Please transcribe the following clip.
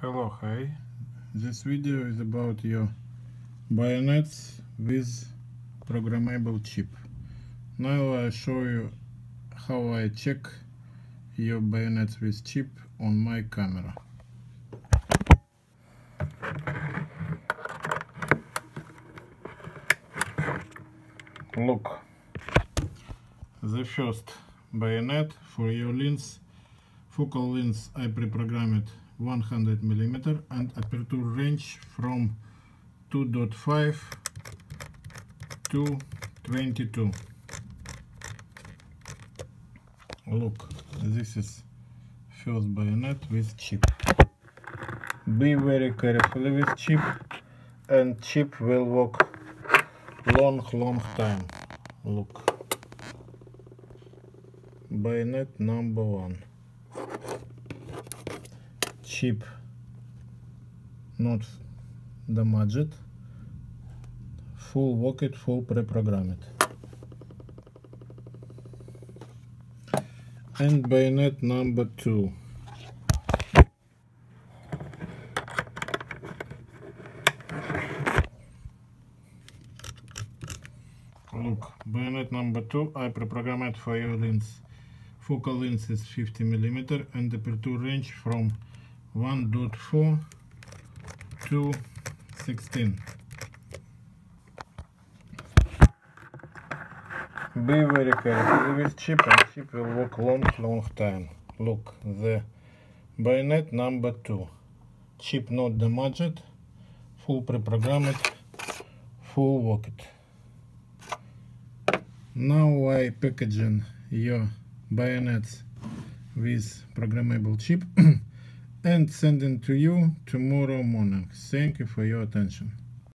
Hello, hi. This video is about your bayonets with programmable chip. Now I show you how I check your bayonets with chip on my camera. Look, the first bayonet for your lens, focal lens I pre-programmed 100 millimeter and aperture range from 2.5 to 22 look this is first bayonet with chip. Be very careful with chip and chip will work long long time. Look. Bayonet number one chip not the damaged full worked full pre-programmed. And bayonet number two. Look bayonet number two I pre-programmed for your lens. Focal length is 50 millimeter and the aperture range from 1.4 to 16 be very careful. With chip and chip will work long long time. Look the bayonet number two. Chip not damaged. Full pre-programmed. Full worked. Now I packaging your bayonets with programmable chip and sending to you tomorrow morning. Thank you for your attention.